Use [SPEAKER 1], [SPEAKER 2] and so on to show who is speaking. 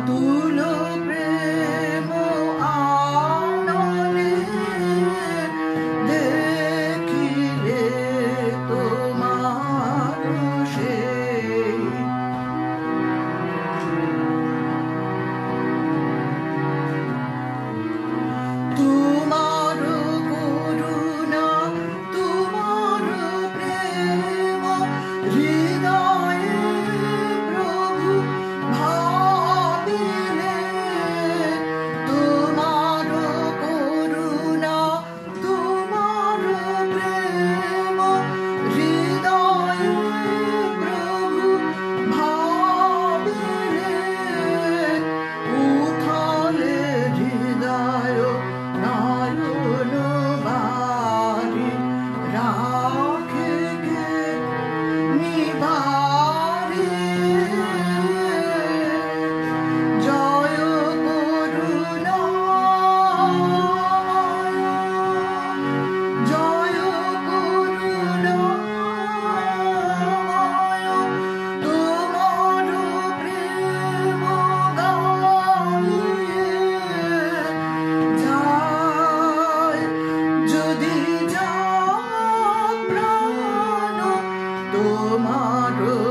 [SPEAKER 1] Angulo 策马者。